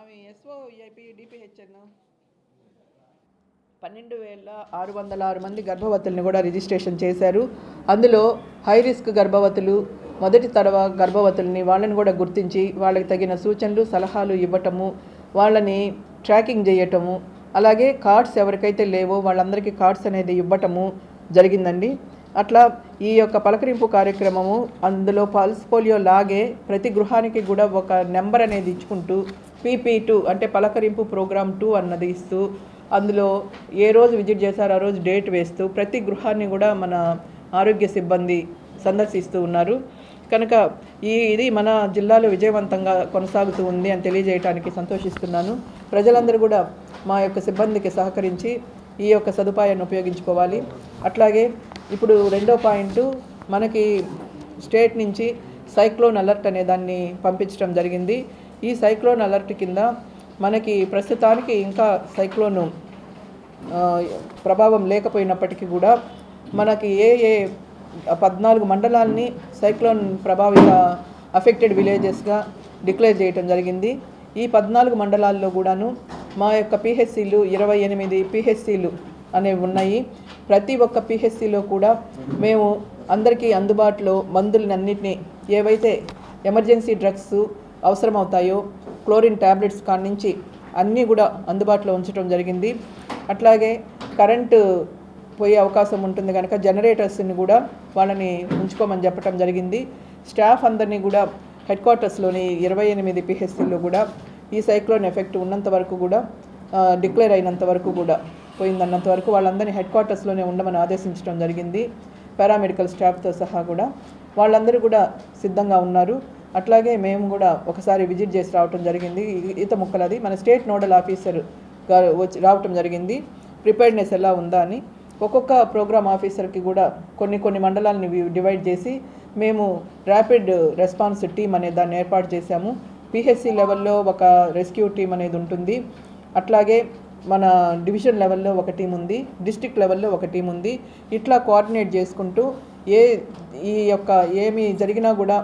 ఆమె S O IP డిపిహెచ్ఎన్ పన్నెండు వేల ఆరు వందల ఆరు మంది గర్భవతుల్ని కూడా రిజిస్ట్రేషన్ చేశారు. అందులో హై రిస్క్ గర్భవతులు మొదటి తరవ గర్భవతుల్ని వాళ్ళని కూడా గుర్తించి వాళ్ళకి తగిన సూచనలు సలహాలు ఇవ్వటము వాళ్ళని ట్రాకింగ్ చేయటము అలాగే కార్డ్స్ ఎవరికైతే లేవో వాళ్ళందరికీ కార్డ్స్ అనేది ఇవ్వటము జరిగిందండి. అట్లా ఈ యొక్క పలకరింపు కార్యక్రమము అందులో పల్స్ పోలియో లాగే ప్రతి గృహానికి కూడా ఒక నెంబర్ అనేది ఇచ్చుకుంటూ పీపీ టూ అంటే పలకరింపు ప్రోగ్రామ్ టూ అన్నది ఇస్తూ అందులో ఏ రోజు విజిట్ చేశారో ఆ రోజు డేట్ వేస్తూ ప్రతి గృహాన్ని కూడా మన ఆరోగ్య సిబ్బంది సందర్శిస్తూ ఉన్నారు. కనుక ఈ ఇది మన జిల్లాలో విజయవంతంగా కొనసాగుతూ ఉంది అని తెలియజేయడానికి సంతోషిస్తున్నాను. ప్రజలందరూ కూడా మా యొక్క సిబ్బందికి సహకరించి ఈ యొక్క సదుపాయాన్ని ఉపయోగించుకోవాలి. అట్లాగే ఇప్పుడు రెండో పాయింట్ మనకి స్టేట్ నుంచి సైక్లోన్ అలర్ట్ అనే దాన్ని పంపించడం జరిగింది. ఈ సైక్లోన్ అలర్ట్ కింద మనకి ప్రస్తుతానికి ఇంకా సైక్లోన్ ప్రభావం లేకపోయినప్పటికీ కూడా మనకి ఏ ఏ పద్నాలుగు మండలాల్ని సైక్లోన్ ప్రభావిత అఫెక్టెడ్ విలేజెస్గా డిక్లేర్ చేయటం జరిగింది. ఈ పద్నాలుగు మండలాల్లో కూడాను మా యొక్క పిహెచ్సిలు ఇరవై ఎనిమిది పిహెచ్సిలు అనేవి ఉన్నాయి. ప్రతి ఒక్క పిహెచ్సిలో కూడా మేము అందరికీ అందుబాటులో మందులన్నింటినీ ఏవైతే ఎమర్జెన్సీ డ్రగ్స్ అవసరమవుతాయో క్లోరిన్ ట్యాబ్లెట్స్ కాడి నుంచి అన్నీ కూడా అందుబాటులో ఉంచడం జరిగింది. అట్లాగే కరెంటు పోయే అవకాశం ఉంటుంది కనుక జనరేటర్స్ని కూడా వాళ్ళని ఉంచుకోమని చెప్పడం జరిగింది. స్టాఫ్ అందరినీ కూడా హెడ్ క్వార్టర్స్లోని ఇరవై ఎనిమిది పిహెచ్సిలో కూడా ఈ సైక్లోన్ ఎఫెక్ట్ ఉన్నంత వరకు కూడా డిక్లేర్ అయినంత వరకు కూడా పోయిందన్నంత వరకు వాళ్ళందరినీ హెడ్ క్వార్టర్స్లోనే ఉండమని ఆదేశించడం జరిగింది. పారామెడికల్ స్టాఫ్తో సహా కూడా. వాళ్ళందరూ కూడా సిద్ధంగా ఉన్నారు. అట్లాగే మేము కూడా ఒకసారి విజిట్ చేసి రావటం జరిగింది. ఈత ముక్కలది మన స్టేట్ నోడల్ ఆఫీసర్ గారు వచ్చి రావటం జరిగింది. ప్రిపేర్డ్నెస్ ఎలా ఉందా అని. ఒక్కొక్క ప్రోగ్రామ్ ఆఫీసర్కి కూడా కొన్ని కొన్ని మండలాలని డివైడ్ చేసి మేము ర్యాపిడ్ రెస్పాన్స్ టీం అనే దాన్ని ఏర్పాటు చేశాము. పిహెచ్సి లెవెల్లో ఒక రెస్క్యూ టీం అనేది ఉంటుంది. అట్లాగే మన డివిజన్ లెవెల్లో ఒక టీం ఉంది డిస్ట్రిక్ట్ లెవెల్లో ఒక టీం ఉంది. ఇట్లా కోఆర్డినేట్ చేసుకుంటూ ఏ ఈ యొక్క ఏమి జరిగినా కూడా